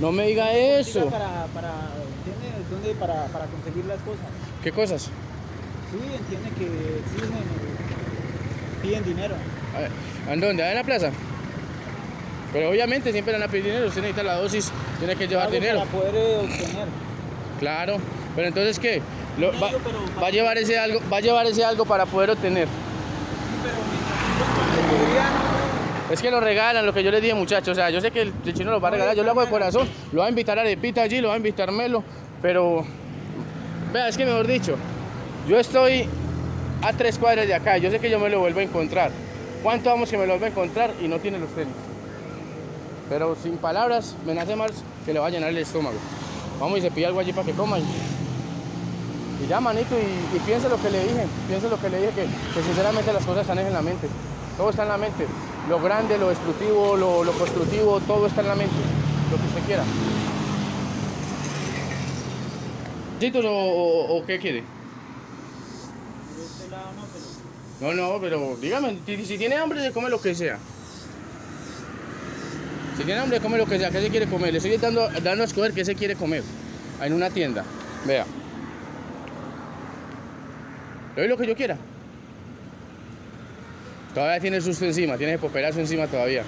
No me diga eso. Para, para, ¿entiende? ¿Dónde? Para, para conseguir las cosas. ¿Qué cosas? Sí, entiende que exigen, piden dinero. ¿En dónde? ¿Ah, ¿En la plaza? Pero obviamente siempre van a pedir dinero, usted necesita la dosis, tiene que llevar dinero. Para poder eh, obtener. Claro, pero entonces ¿qué? Lo- va, a llevar ese algo, va a llevar ese algo para poder obtener. Pero mientras Es que lo regalan, lo que yo les dije muchachos, o sea, yo sé que el, chino lo va a regalar, yo lo hago de corazón, lo va a invitar a Arepita allí, lo va a invitar Melo, pero vea, es que mejor dicho, yo estoy a tres cuadras de acá, yo sé que yo me lo vuelvo a encontrar. ¿Cuánto vamos que me lo vuelvo a encontrar y no tiene los tenis? Pero sin palabras, me nace más que le va a llenar el estómago. Vamos y se pide algo allí para que coma y, ya, manito, y, y piense lo que le dije, piense lo que le dije, que sinceramente las cosas están en la mente. Todo está en la mente. Lo grande, lo destructivo, lo, constructivo, todo está en la mente. Lo que usted quiera. ¿Chitos o, qué quiere? no, No, pero dígame, si tiene hambre se come lo que sea. Si tiene hambre come lo que sea, ¿qué se quiere comer? Le estoy dando, dando a escoger qué se quiere comer en una tienda. Vea. Le doy lo que yo quiera. Todavía tiene susto encima, tiene ese poperazo encima todavía.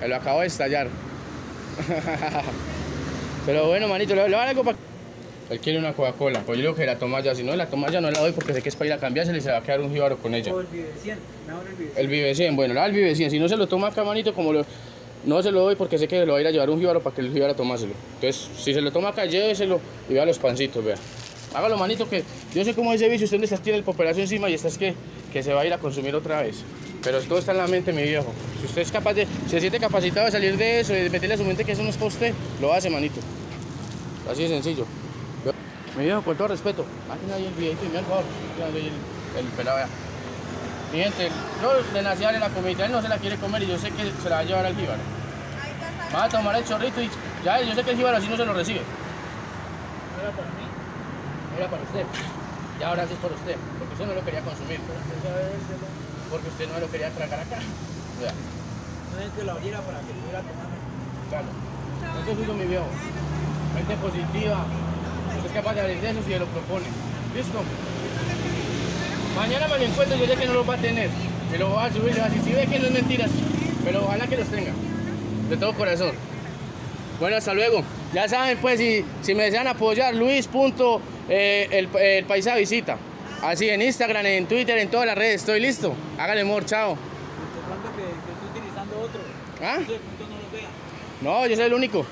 Me lo acabo de estallar. Pero bueno, manito, le le voy a dar algo para... Él quiere una Coca-Cola, pues yo digo que la toma ya, si no la toma ya no la doy porque sé que es para ir a cambiársela y se va a quedar un jíbaro con ella. o el Vive 100, mejor el Vive 100. El Vive 100, bueno, la del Vive 100, si no se lo toma acá, manito, como lo, no se lo doy porque sé que lo va a ir a llevar un jíbaro para que el jíbaro tomáselo. Entonces, si se lo toma acá, lléveselo y vea los pancitos, vea. Hágalo, manito, que yo sé cómo es ese vicio, usted está, tiene el poperazo encima y esta es que, que se va a ir a consumir otra vez. Pero todo está en la mente, mi viejo. Si usted es capaz de, si se siente capacitado de salir de eso y de meterle a su mente que eso no es para usted, lo hace, manito. Así de sencillo. Mi viejo, con todo respeto, no hay el videito y me favor. El, el pelado, vea. Mi gente, yo le nací a la comida, él no se la quiere comer y yo sé que se la va a llevar al jíbaro. Va a tomar el chorrito y ya yo sé que el jíbaro así no se lo recibe. Era para mí. Era para usted. Ya ahora sí es por usted, porque usted no lo quería consumir, porque usted no lo quería tragar acá. Vea, No es que lo abriera para que pudiera tomar. claro. Eso es mi viejo. Mente positiva. Usted es capaz de abrir de eso si se lo propone. ¿Listo? Mañana me lo encuentro, yo sé que no lo va a tener. Me lo va a subir, le va a decir, si ve que no es mentiras. Pero ojalá que los tenga. De todo corazón. Bueno, hasta luego. Ya saben, pues, si, si me desean apoyar, Luis. Eh, el, el Paisa Visita. Así en Instagram, en Twitter, en todas las redes. Estoy listo. Hágale amor, chao. Que, que estoy utilizando otro. ¿Ah? No, yo soy el único.